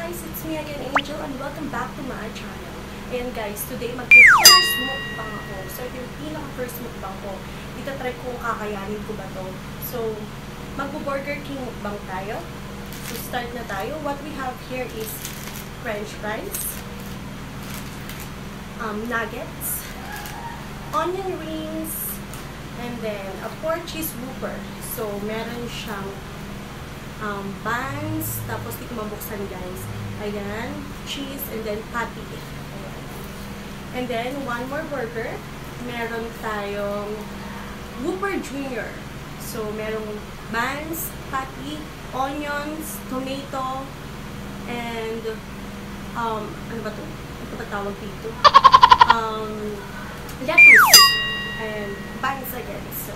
guys! It's me again, Angel, and welcome back to my channel. Ayan guys, today mag-first mukbang ako. So, ito yung pinaka-first mukbang ko. Ito try ko kung kakayanin ko ba to. So, magbo-Burger King mukbang tayo. So, start na tayo. What we have here is french fries, um, nuggets, onion rings, and then a four cheese whopper. So, meron siyang um, buns, tapos di ko mabuksan guys. Ayan, cheese, and then patty. And then, one more burger. Meron tayong Whopper Junior. So, merong buns, patty, onions, tomato, and um, ano ba to? Ano ba tawag dito? Um, lettuce. And buns again. So,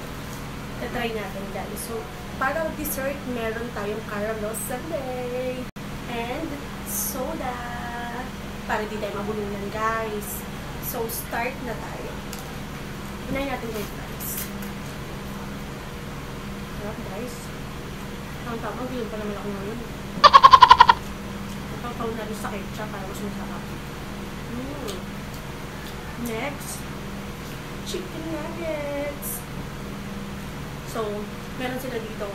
try natin guys. So, para dessert, meron tayong caramel sundae. And soda. Para di tayo mabulunan guys. So, start na tayo. Unahin natin yung fries. Sarap guys. Ang tamang bilog pa naman ako ngayon. Ipapau na rin sa ketchup para mas masarap. Mm. Next, chicken nuggets. So, meron sila dito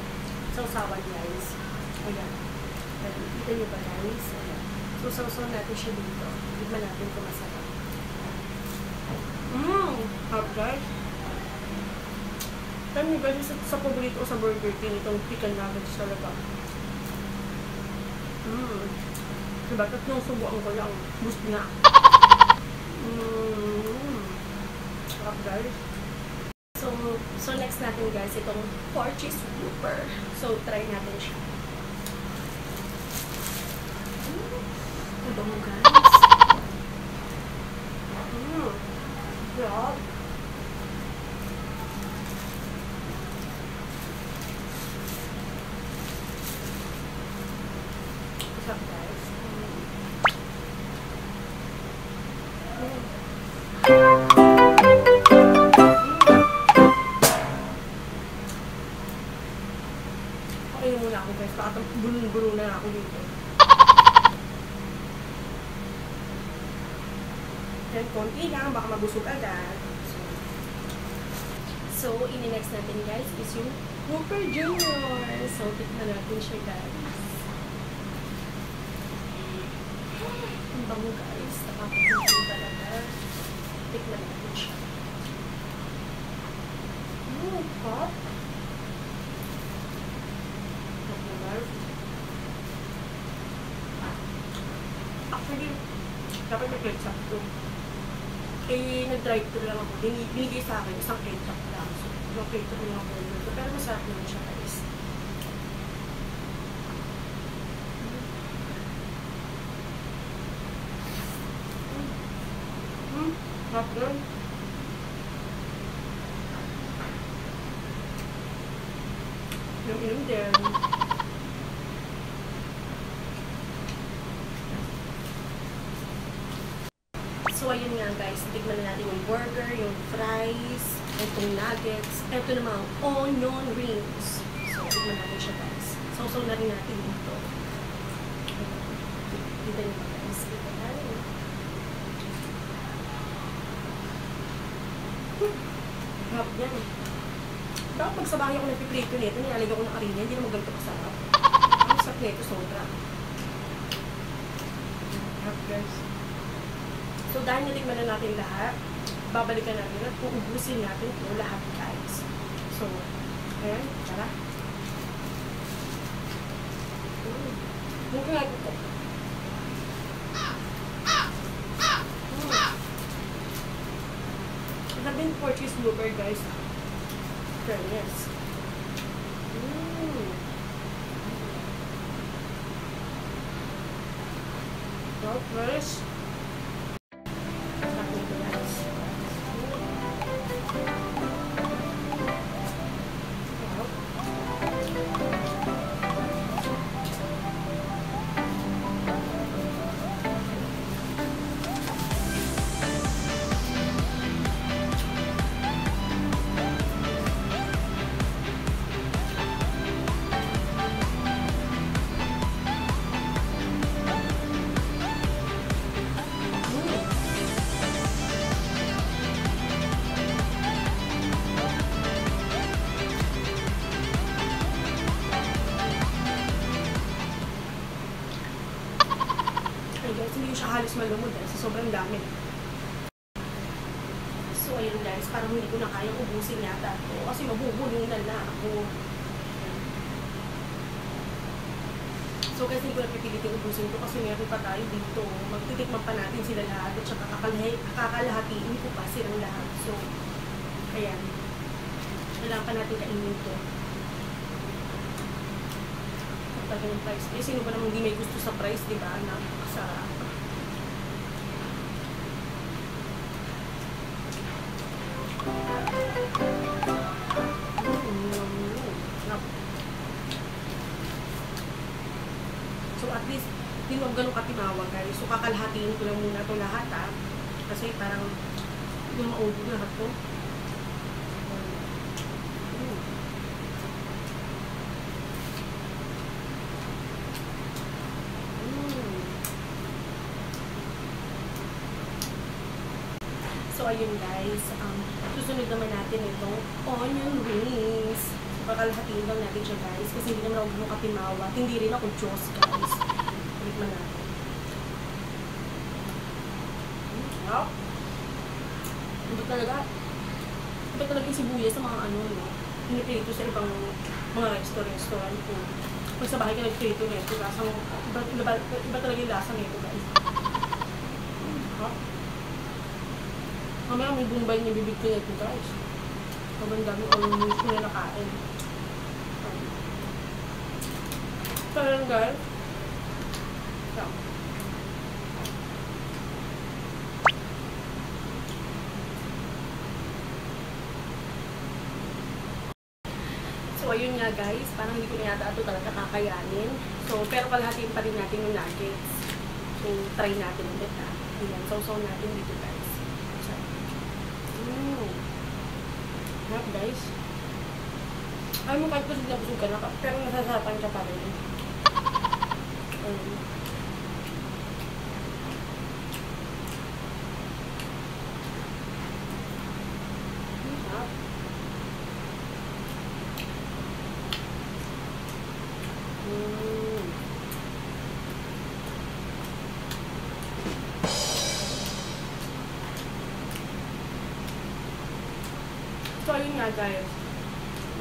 sa usawan guys. Ayan. Kita nyo ba guys? Ayan. So, sausaw natin siya dito. Tignan natin kung masarap. Mmm! Hot guys. Alam niyo guys, sa, sa paborito ko sa Burger King, itong chicken nuggets talaga. Mmm. Diba? Tatlong subuan ko lang. Boost nga. Mmm. Sarap guys. So, so next natin guys, itong pork cheese whopper. So, try natin siya. Mm, Ito mo guys. Konti lang, baka mabusog agad. So, so ini-next natin guys is yung Whopper Junior. So, tikman natin siya guys. Ang bango guys, nakakapuntin talaga. Tikman natin siya. Oh, hot. Actually, dapat may ketchup to. Eh, nag-drive to lang ako. Bin- Binigay sa akin isang ketchup lang. So, yung ketchup lang ako. Pero masarap naman siya guys. Hmm, sarap doon. Yung inom din. So, ayun nga guys, tignan na natin yung burger, yung fries, itong nuggets, eto naman, onion rings. So, tignan natin siya guys. Sausaw na rin natin dito. Kita niyo ba guys? Kita natin. Hmm. Harap yan. Dapat magsabahay ako ng piprito nito, nilalagay ko ng karina, hindi naman ganito kasarap. Ang sarap nito, sobra. Harap guys. So, dahil natikman na natin lahat, babalikan natin at uubusin natin ito lahat, guys. So, ayan, tara. Mm. Mungkin nga ito. Mm. Pork cheese blueberry, guys. Fairness. Mm. Well, fresh. Sobrang dami. So, ayun guys. Parang hindi ko na kayang ubusin yata ito. Kasi mabubulunan na ako. So, guys, hindi ko na pipilitin ubusin ito kasi meron pa tayo dito. Magtitikman pa natin sila lahat at saka kakalahatiin ko pa silang lahat. So, ayan. Kailangan pa natin kainin ito. Kapag yung price. Eh, sino ba namang hindi may gusto sa price, di ba? Napakasarap. Guys. So kakalhatiin ko lang muna ito lahat ah. Kasi parang mo maubog lahat to. Mm. Mm. So ayun guys, um, susunod naman natin itong onion rings. So kakalhatiin lang natin siya guys. Kasi hindi naman ako. At Hindi rin ako Diyos guys. Tikman natin. Wow. Iba talaga. Iba talaga yung sibuyas sa mga ano, no? Piniprito sa ibang mga restaurant-restaurant ko. Pag sa bahay ka nagprito nito, lasang, iba, iba, iba talaga yung lasa nito, guys. Ha? Mamaya may bumbay niya bibig ko nito, guys. Sobrang dami almost na nakain. Yun, guys. So, So, ayun nga guys, parang hindi ko na yata ito talaga kakayanin. So, pero kalhatiin pa rin natin yung nuggets. So, try natin ulit ha. Ayan, sausaw natin dito guys. So, mm. Harap guys. Mo kahit busog na busog ka na, pero nasasarapan ka pa rin. Um, nga guys.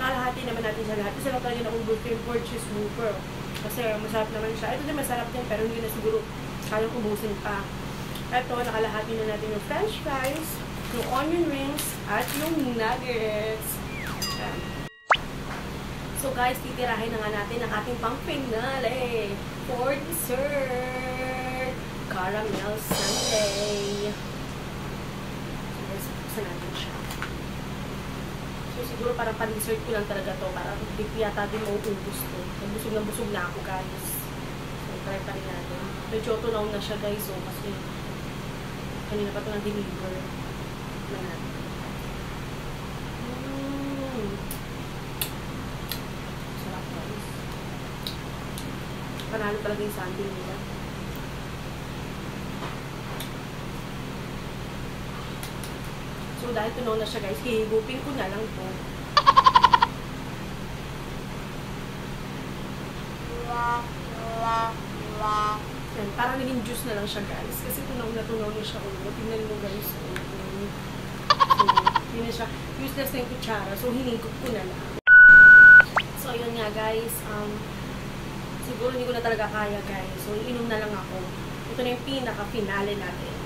Nalahati naman natin sa lahat. Isa lang talaga naubos ko yung pork cheese whopper. Kasi masarap naman siya. Ito din masarap din pero hindi na siguro kayang ubusin pa. Ito, nakalahati na natin yung french fries, yung onion rings, at yung nuggets. So guys, titirahin na nga natin ang ating pang finale for dessert. Caramel sundae. So guys, buksan natin siya. So siguro parang pan-dessert ko lang talaga to. Parang hindi ko yata din mauubos to. Nabusog na busog na ako guys. So try pa rin natin. Medyo tunaw na siya guys. So kasi kanina pa ito na-deliver. Na natin. Mm. Sarap guys. Panalo talaga yung sundae nila. So dahil tunaw na siya guys, hihigupin ko na lang to. Yan, parang naging juice na lang siya guys. Kasi tunaw na tunaw na siya ulo. Tingnan mo guys. Oh. So, yun na siya. Useless na yung kutsara. So, hinigop ko na lang. So, yun nga guys. Um, siguro hindi ko na talaga kaya guys. So, inom na lang ako. Ito na yung pinaka-finale natin.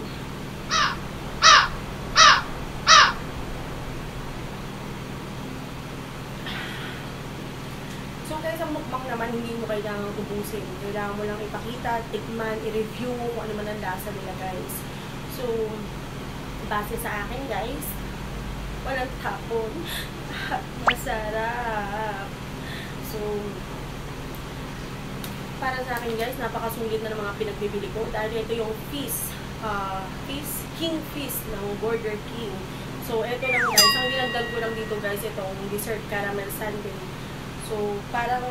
Guys, ang mukbang naman, hindi mo kailangang ubusin. Kailangan mo lang ipakita, tikman, i-review kung ano man ang lasa nila guys. So, base sa akin guys, walang tapon. Masarap. So, para sa akin guys, napakasulit na ng mga pinagbibili ko dahil ito yung feast, uh, feast, king feast ng Burger King. So, ito lang guys, ang dinagdag ko lang dito guys, itong dessert caramel sundae. So, parang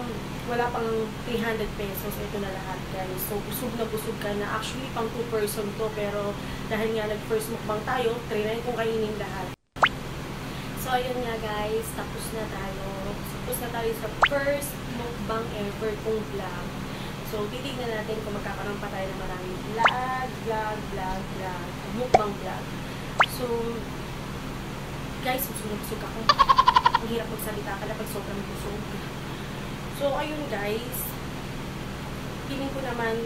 wala pang 300 pesos. Ito na lahat, guys. So, busog na busog ka na. Actually, pang 2 person to. Pero, dahil nga nag-first mukbang tayo, trinay kong kainin lahat. So, ayun nga, guys. Tapos na tayo. Tapos na tayo sa first mukbang ever kong vlog. So, titignan natin kung magkakaroon pa tayo ng maraming vlog, vlog, vlog, vlog, mukbang vlog. So, guys, busog ako. Ang hirap magsalita pala pag sobrang busog. So, ayun guys. Feeling ko naman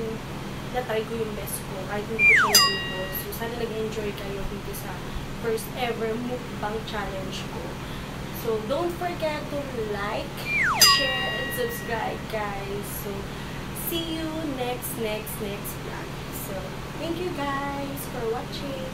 na-try ko yung best ko kahit hindi ko siya naubos. So, sana nag-enjoy kayo dito sa first ever mukbang challenge ko. So, don't forget to like, share, and subscribe, guys. So, see you next, next, next vlog. So, thank you guys for watching.